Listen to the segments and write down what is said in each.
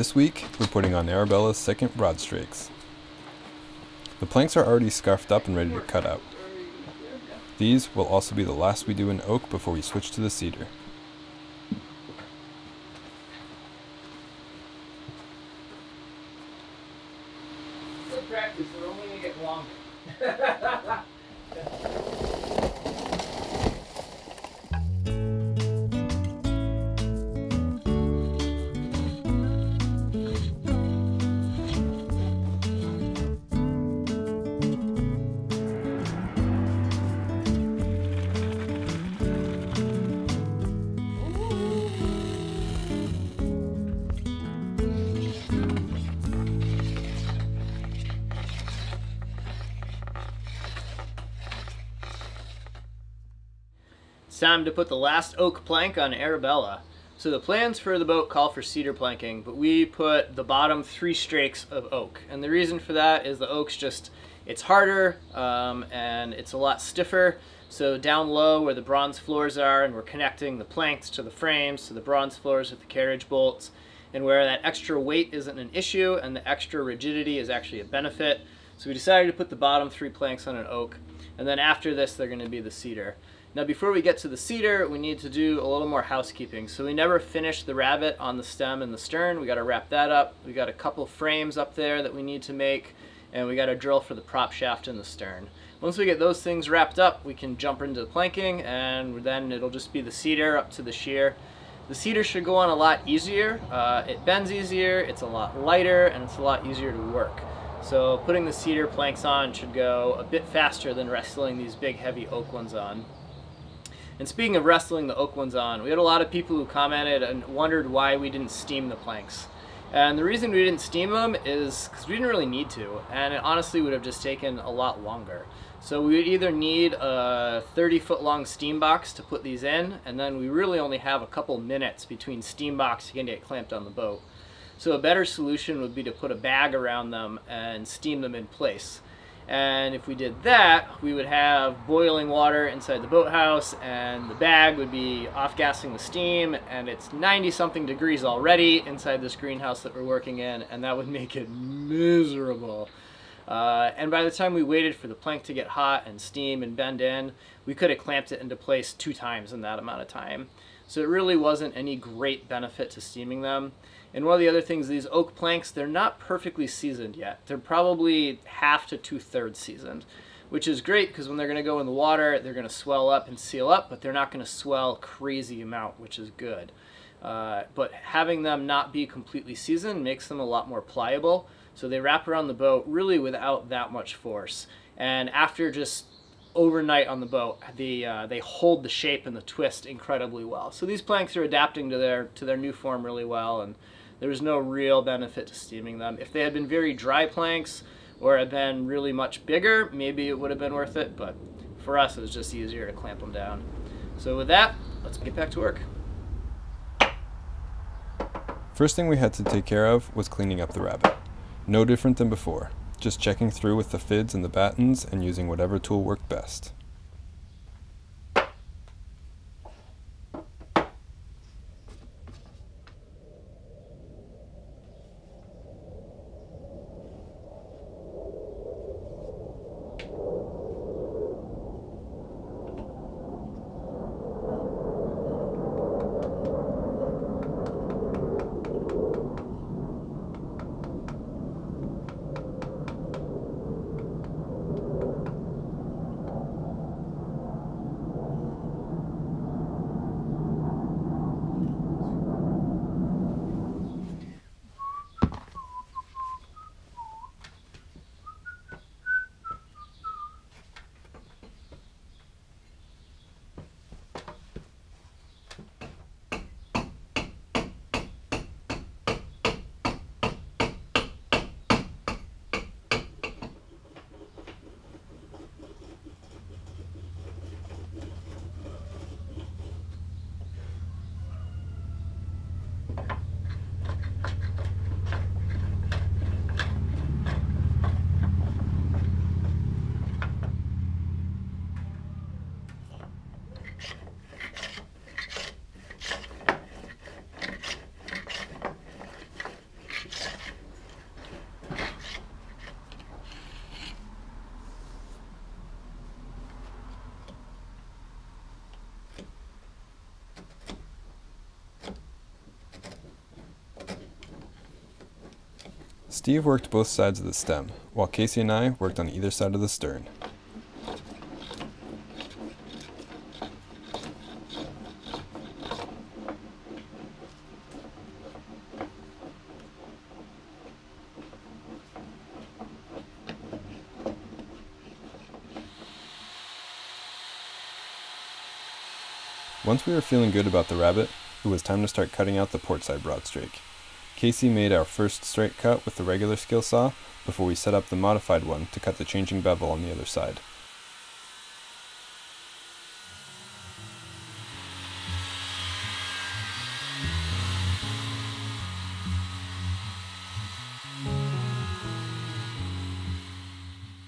This week, we're putting on Arabella's second broad strakes. The planks are already scarfed up and ready to cut out. These will also be the last we do in oak before we switch to the cedar. Time to put the last oak plank on Arabella. So the plans for the boat call for cedar planking, but we put the bottom three strakes of oak. And the reason for that is the oak's just, it's harder um, and it's a lot stiffer. So down low where the bronze floors are and we're connecting the planks to the frames, to the bronze floors with the carriage bolts, and where that extra weight isn't an issue and the extra rigidity is actually a benefit. So we decided to put the bottom three planks on an oak, and then after this they're gonna be the cedar. Now before we get to the cedar, we need to do a little more housekeeping. So we never finished the rabbet on the stem and the stern. We gotta wrap that up. We got a couple frames up there that we need to make, and we got a drill for the prop shaft in the stern. Once we get those things wrapped up, we can jump into the planking, and then it'll just be the cedar up to the sheer. The cedar should go on a lot easier. Uh, it bends easier, it's a lot lighter, and it's a lot easier to work. So putting the cedar planks on should go a bit faster than wrestling these big heavy oak ones on. And speaking of wrestling the oak ones on, we had a lot of people who commented and wondered why we didn't steam the planks. And the reason we didn't steam them is because we didn't really need to, and it honestly would have just taken a lot longer. So we would either need a 30 foot long steam box to put these in, and then we really only have a couple minutes between steam box and get clamped on the boat. So a better solution would be to put a bag around them and steam them in place. And if we did that, we would have boiling water inside the boathouse and the bag would be off-gassing the steam and it's 90 something degrees already inside this greenhouse that we're working in and that would make it miserable. Uh, and by the time we waited for the plank to get hot and steam and bend in, we could have clamped it into place two times in that amount of time. So it really wasn't any great benefit to steaming them. And one of the other things, these oak planks, they're not perfectly seasoned yet. They're probably half to two-thirds seasoned, which is great because when they're going to go in the water, they're going to swell up and seal up, but they're not going to swell crazy amount, which is good. Uh, but having them not be completely seasoned makes them a lot more pliable, so they wrap around the boat really without that much force. And after just overnight on the boat, the, uh, they hold the shape and the twist incredibly well. So these planks are adapting to their, to their new form really well, and there was no real benefit to steaming them. If they had been very dry planks or had been really much bigger, maybe it would have been worth it, but for us it was just easier to clamp them down. So with that, let's get back to work. First thing we had to take care of was cleaning up the rabbet. No different than before, just checking through with the fids and the battens and using whatever tool worked best. Steve worked both sides of the stem, while Casey and I worked on either side of the stern. Once we were feeling good about the rabbet, it was time to start cutting out the portside broadstrake. Casey made our first straight cut with the regular skill saw before we set up the modified one to cut the changing bevel on the other side.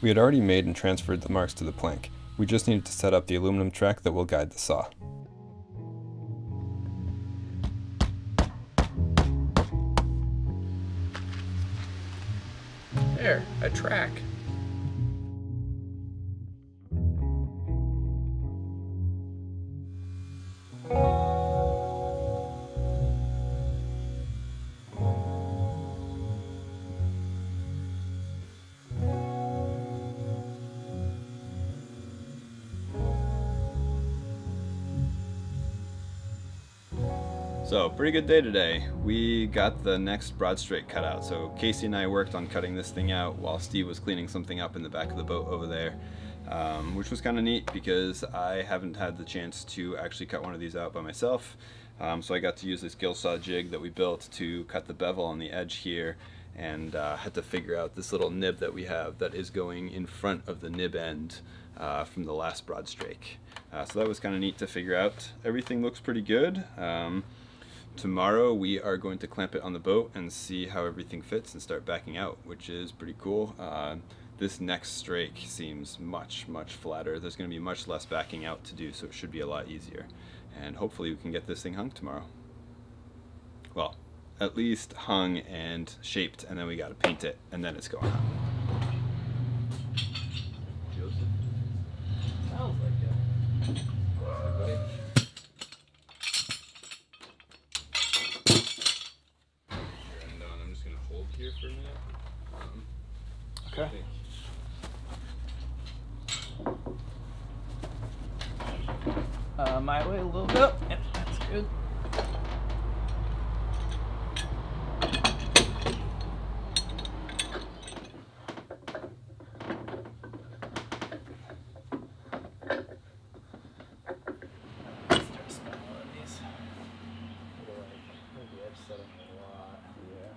We had already made and transferred the marks to the plank. We just needed to set up the aluminum track that will guide the saw. Track. So, pretty good day today. We got the next broad strake cut out. So, Casey and I worked on cutting this thing out while Steve was cleaning something up in the back of the boat over there, um, which was kind of neat because I haven't had the chance to actually cut one of these out by myself. Um, so, I got to use this skill saw jig that we built to cut the bevel on the edge here and uh, had to figure out this little nib that we have that is going in front of the nib end uh, from the last broad strake. Uh, so that was kind of neat to figure out. Everything looks pretty good. Um, tomorrow we are going to clamp it on the boat and see how everything fits and start backing out, which is pretty cool. Uh, this next strake seems much, much flatter. There's going to be much less backing out to do, so it should be a lot easier. And hopefully we can get this thing hung tomorrow. Well, at least hung and shaped, and then we got to paint it, and then it's going on. Sounds like it. And uh, I'm just going to hold here for a minute. Um, Okay. Uh, my way a little bit. Yep, that's good. Start smelling one of these. Feel like maybe I've said them a lot. Yeah.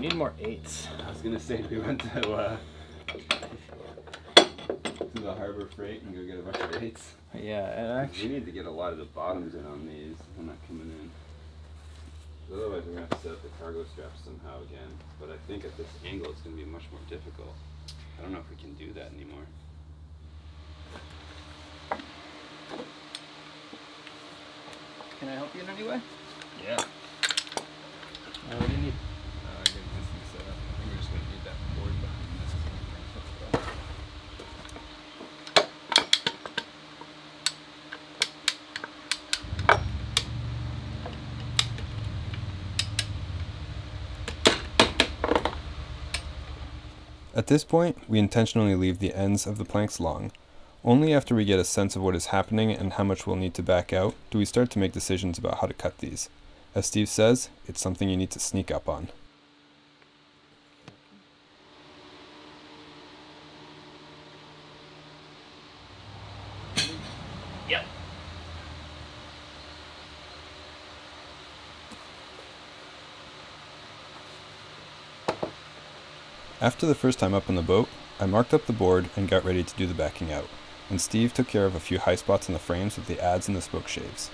We need more eights. I was gonna say we went to uh, to the Harbor Freight and go get a bunch of eights. Yeah, and We actually, need to get a lot of the bottoms in on these. They're not coming in. Otherwise, we're gonna have to set up the cargo straps somehow again. But I think at this angle, it's gonna be much more difficult. I don't know if we can do that anymore. can I help you in any way? Yeah. Uh, what do you need? Uh, get this thing set up. I think we're just gonna need that board behind this. At this point, we intentionally leave the ends of the planks long. Only after we get a sense of what is happening and how much we'll need to back out do we start to make decisions about how to cut these. As Steve says, it's something you need to sneak up on. After the first time up on the boat, I marked up the board and got ready to do the backing out, and Steve took care of a few high spots in the frames with the adze and the spoke shaves.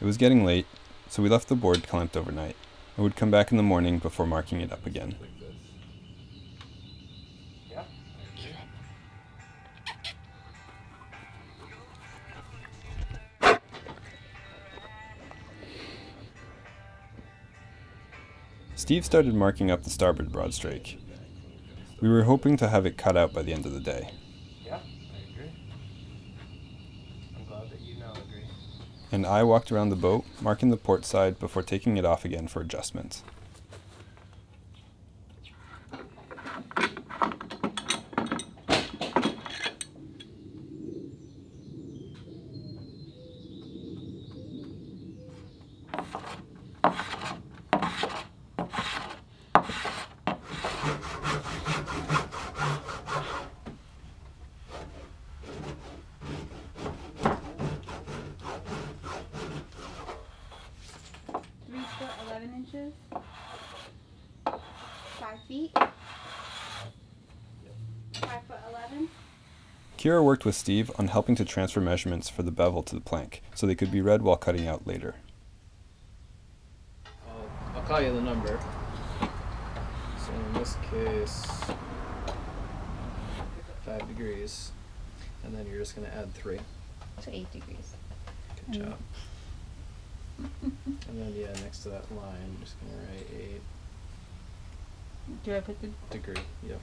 It was getting late, so we left the board clamped overnight and would come back in the morning before marking it up again. Steve started marking up the starboard broadstrake. We were hoping to have it cut out by the end of the day. Yeah, I agree. I'm glad that you now agree. And I walked around the boat, marking the port side before taking it off again for adjustments. Kira worked with Steve on helping to transfer measurements for the bevel to the plank so they could be read while cutting out later. I'll, I'll call you the number. So in this case, five degrees, and then you're just gonna add three. So eight degrees. Good Mm. job. And then yeah, next to that line, I'm just gonna write eight Do I put the degree. Yep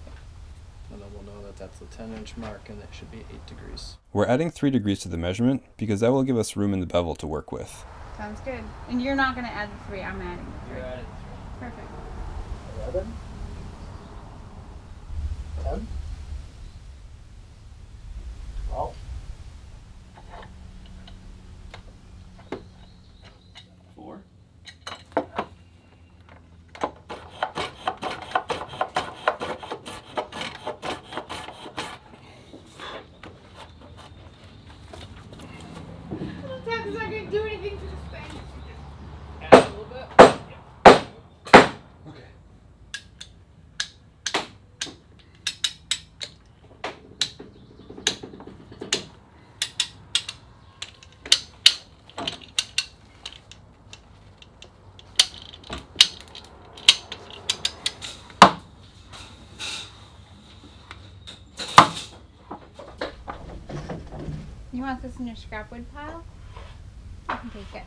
and then we'll know that that's the 10 inch mark and it should be 8 degrees. We're adding 3 degrees to the measurement because that will give us room in the bevel to work with. Sounds good. And you're not going to add the 3, I'm adding the 3. You're adding 3. Perfect. 11? 10? Do anything to. Add a little bit. You want this in your scrap wood pile? You take it.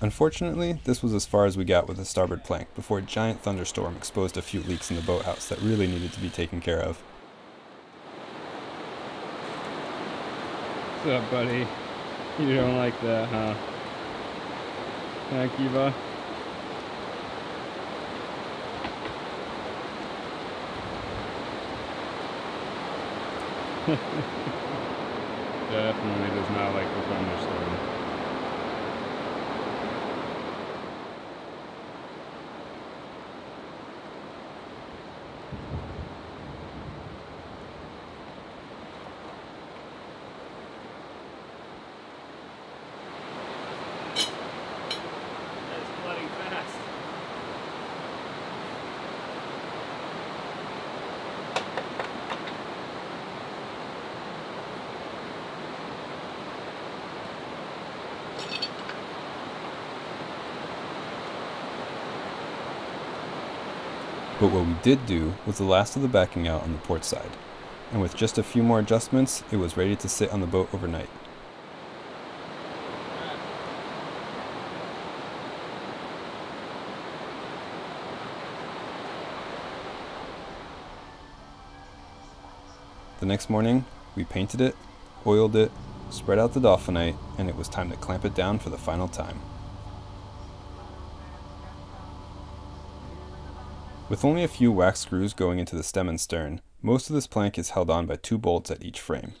Unfortunately, this was as far as we got with the starboard plank before a giant thunderstorm exposed a few leaks in the boathouse that really needed to be taken care of. What's up, buddy? You don't like that, huh? Huh, Kiva? Definitely does not like the thunderstorm. But what we did do was the last of the backing out on the port side, and with just a few more adjustments, it was ready to sit on the boat overnight. The next morning, we painted it, oiled it, spread out the Dolfinite, and it was time to clamp it down for the final time. With only a few wax screws going into the stem and stern, most of this plank is held on by two bolts at each frame.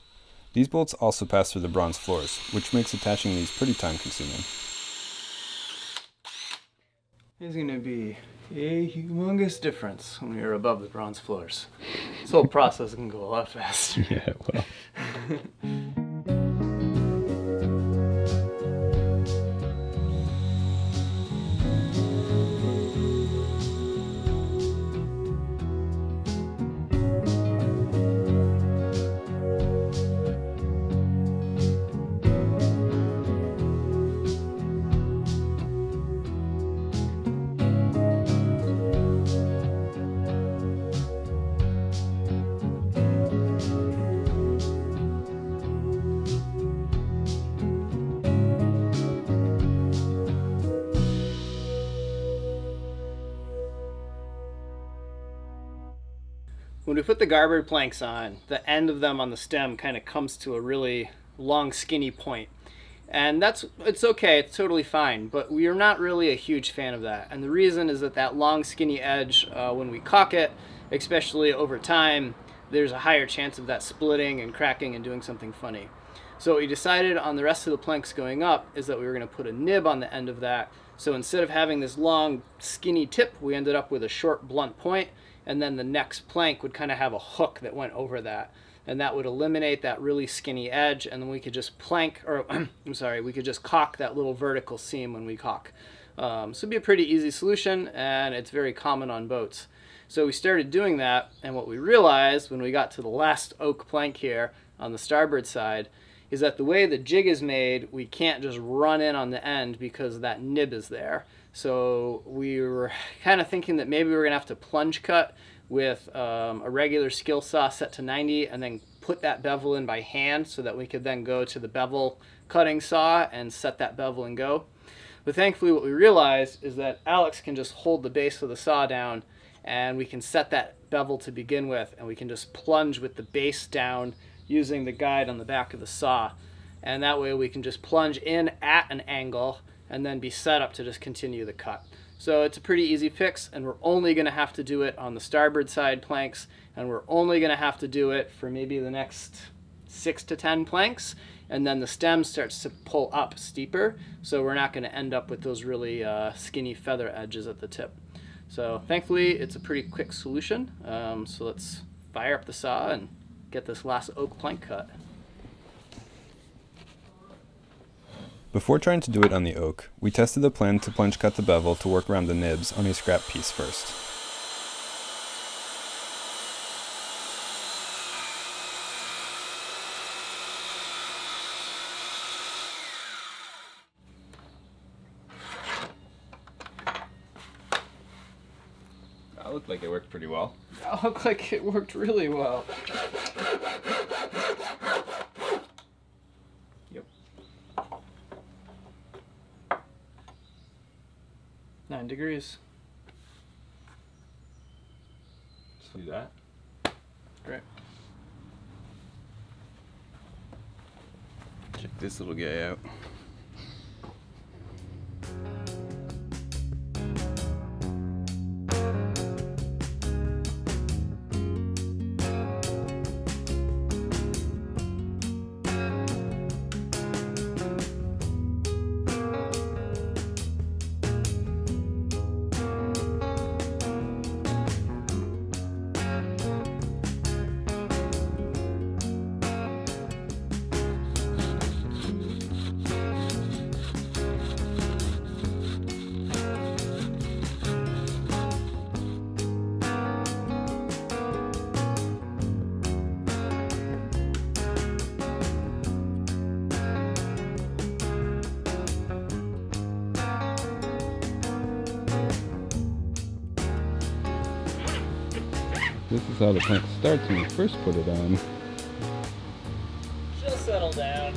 These bolts also pass through the bronze floors, which makes attaching these pretty time consuming. There's gonna be a humongous difference when we are above the bronze floors. This whole process can go a lot faster. Yeah, well. when we put the garboard planks on, the end of them on the stem kind of comes to a really long skinny point. And that's it's okay, it's totally fine, but we are not really a huge fan of that. And the reason is that that long skinny edge, uh, when we caulk it, especially over time, there's a higher chance of that splitting and cracking and doing something funny. So what we decided on the rest of the planks going up is that we were going to put a nib on the end of that. So instead of having this long skinny tip, we ended up with a short blunt point and then the next plank would kind of have a hook that went over that. And that would eliminate that really skinny edge and then we could just plank or I'm sorry we could just caulk that little vertical seam when we caulk um, so it'd be a pretty easy solution and it's very common on boats. So we started doing that and what we realized when we got to the last oak plank here on the starboard side is that the way the jig is made we can't just run in on the end because that nib is there so we were kind of thinking that maybe we are to have to plunge cut with um, a regular skill saw set to 90 and then put that bevel in by hand so that we could then go to the bevel cutting saw and set that bevel and go. But thankfully what we realized is that Alix can just hold the base of the saw down and we can set that bevel to begin with and we can just plunge with the base down using the guide on the back of the saw. And that way we can just plunge in at an angle and then be set up to just continue the cut. So it's a pretty easy fix and we're only going to have to do it on the starboard side planks and we're only going to have to do it for maybe the next six to 10 planks and then the stem starts to pull up steeper so we're not going to end up with those really uh, skinny feather edges at the tip. So thankfully it's a pretty quick solution. Um, so let's fire up the saw and get this last oak plank cut. Before trying to do it on the oak, we tested the plan to plunge cut the bevel to work around the nibs on a scrap piece first. That looked like it worked pretty well. That looked like it worked really well. Degrees. See that? Great. Check this little guy out. How the plank starts when you first put it on. Settle down.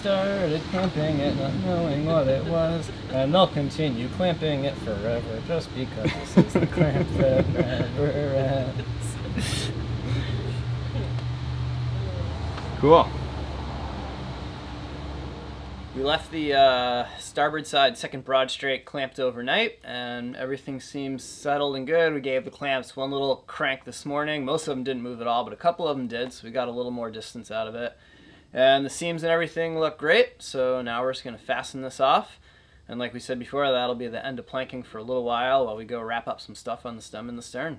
Started clamping it not knowing what it was, and they'll continue clamping it forever just because this is the clamp that never ends. Cool. We left the uh, starboard side second broad strake clamped overnight, and everything seems settled and good. We gave the clamps one little crank this morning. Most of them didn't move at all, but a couple of them did, so we got a little more distance out of it. And the seams and everything look great, so now we're just going to fasten this off. And like we said before, that'll be the end of planking for a little while while we go wrap up some stuff on the stem and the stern.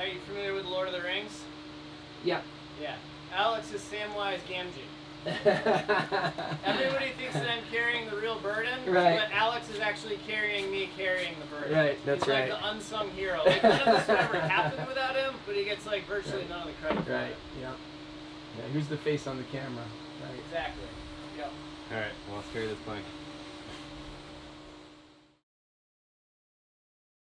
Are you familiar with Lord of the Rings? Yeah. Yeah. Alix is Samwise Gamgee. Everybody thinks that I'm carrying the real burden, Right. but Alix is actually carrying me carrying the burden. Right, that's He's right. like the unsung hero. Like none of this would ever happen without him, but he gets like virtually none of the credit. right. Yeah. Yeah. Who's the face on the camera? Right. Exactly. Yep. All right, well, let's carry this plank.